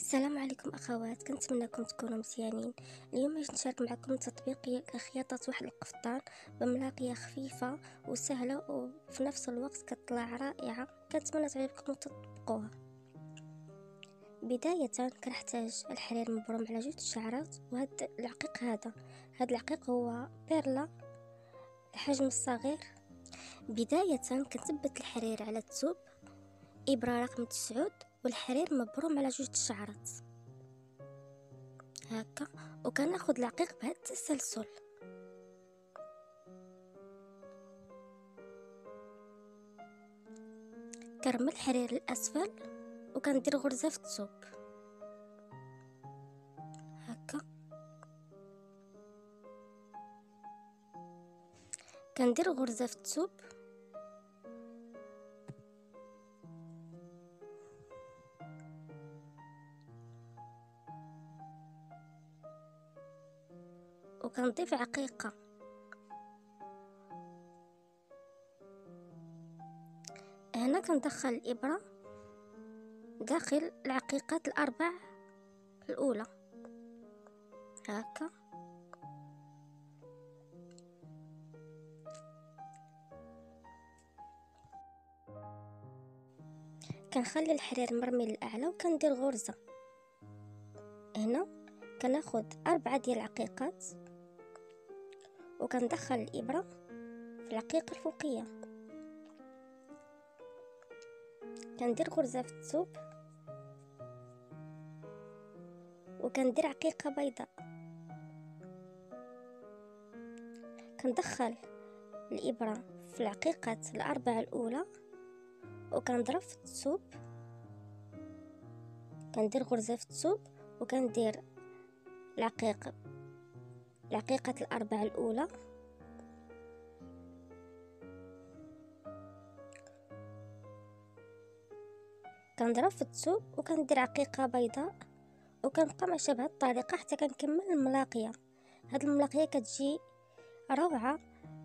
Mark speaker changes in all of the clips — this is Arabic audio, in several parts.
Speaker 1: السلام عليكم أخوات كنتمنىكم تكونوا مزيانين. اليوم باش نشارك معكم تطبيق خياطة واحد القفطان بملاقية خفيفة وسهلة وفي نفس الوقت كتطلع رائعة. كنتمنى تعجبكم وتطبقوها. بداية كنحتاج الحرير مبروم على جوج شعرات وهذا العقيق هذا. هذا العقيق هو بيرلا الحجم الصغير. بداية كنثبت الحرير على الثوب إبرة رقم تسعود. والحرير مبروم على جوج شعرات. هكا وكناخد العقيق بهذا التسلسل. كرمل الحرير الأسفل وكندير غرزة في الثوب هكا. كندير غرزة في الثوب وكنضيف عقيقة. هنا كندخل الإبرة داخل العقيقات الأربع الأولى. هكا. كنخلي الحرير مرمي للأعلى وكندير غرزة. هنا كناخد أربعة ديال العقيقات. وكندخل الإبرة في العقيقة الفوقية. كندير غرزة في الثوب وكندير عقيقة بيضاء. كندخل الإبرة في العقيقة الأربعة الأولى وكنضرب في الثوب كندير غرزة في الثوب وكندير العقيق العقيقة الأربعة الأولى. كنضرب في الثوب وكندير عقيقة بيضاء وكنبقى ماشية بهاد الطريقة حتى كنكمل الملاقية. هاد الملاقية كتجي روعة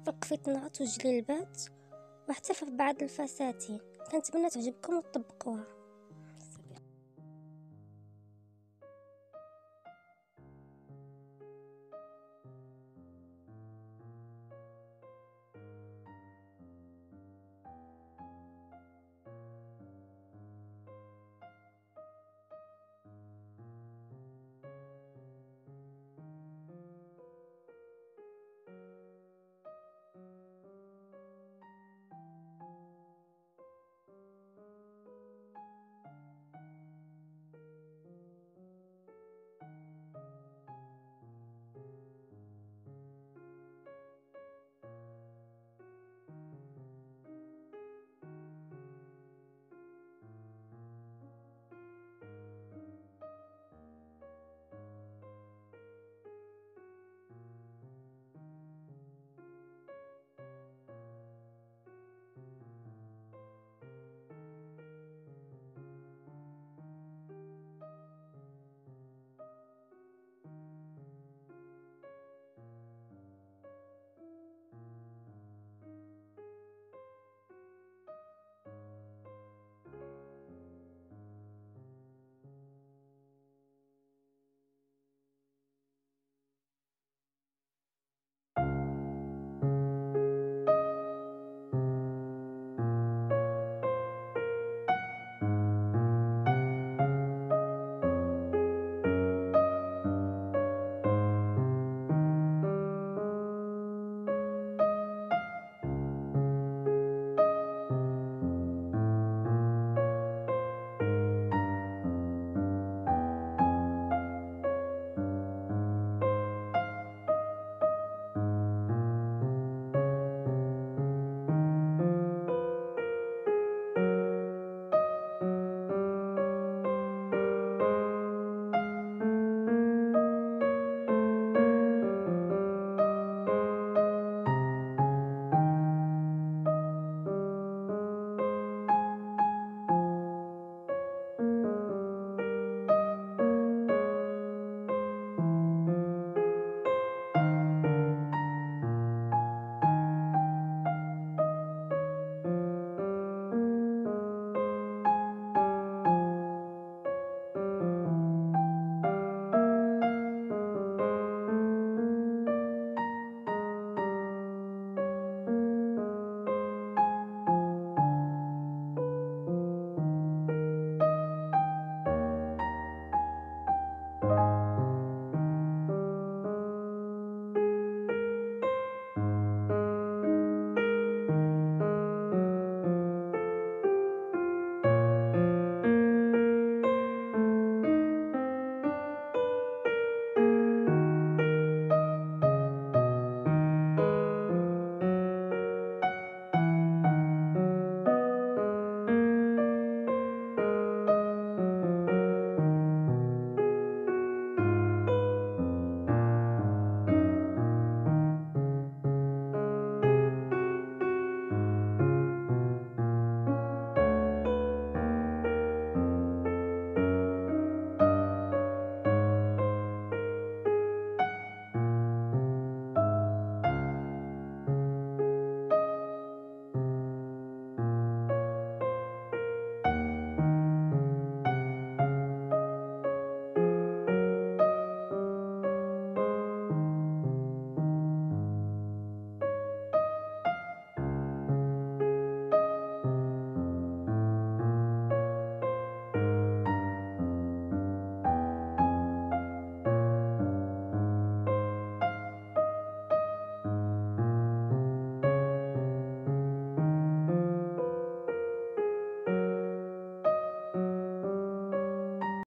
Speaker 1: في القفيطنات والجليلبات وحتى في بعض الفساتين. كنتمنى تعجبكم وتطبقوها.